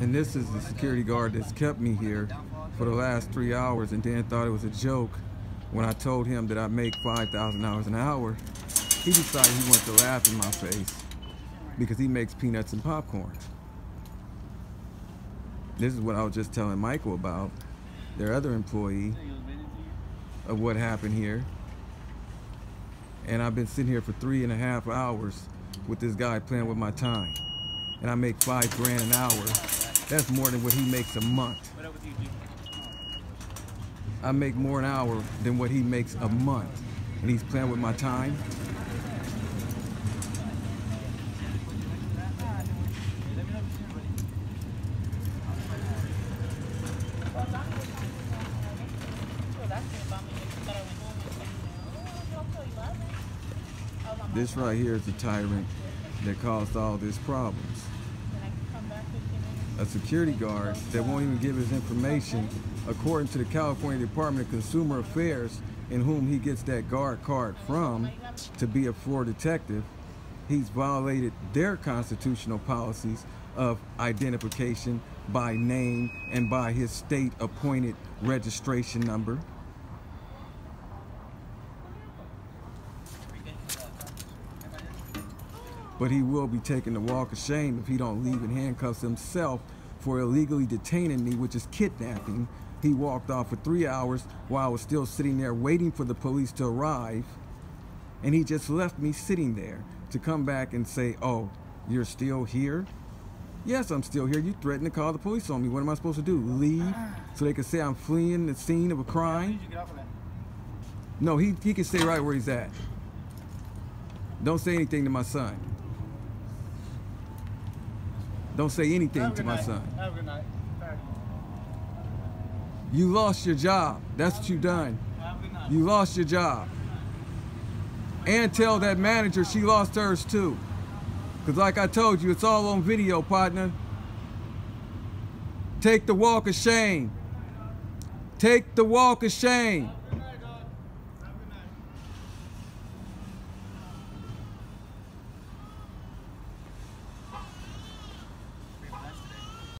And this is the security guard that's kept me here for the last three hours and then thought it was a joke when I told him that I make $5,000 an hour. He decided he wanted to laugh in my face because he makes peanuts and popcorn. This is what I was just telling Michael about, their other employee, of what happened here. And I've been sitting here for three and a half hours with this guy playing with my time. And I make five grand an hour. That's more than what he makes a month. I make more an hour than what he makes a month. And he's playing with my time. This right here is the tyrant that caused all these problems. A security guard that won't even give his information according to the California Department of Consumer Affairs in whom he gets that guard card from to be a floor detective. He's violated their constitutional policies of identification by name and by his state appointed registration number. But he will be taking the walk of shame if he don't leave in handcuffs himself for illegally detaining me, which is kidnapping. He walked off for three hours while I was still sitting there waiting for the police to arrive. And he just left me sitting there to come back and say, oh, you're still here? Yes, I'm still here. You threatened to call the police on me. What am I supposed to do? Leave so they can say I'm fleeing the scene of a crime? No, he, he can stay right where he's at. Don't say anything to my son. Don't say anything to my night. son. Have a good night. You lost your job. That's what you done. You lost your job. And tell that manager she lost hers too. Because like I told you, it's all on video, partner. Take the walk of shame. Take the walk of shame.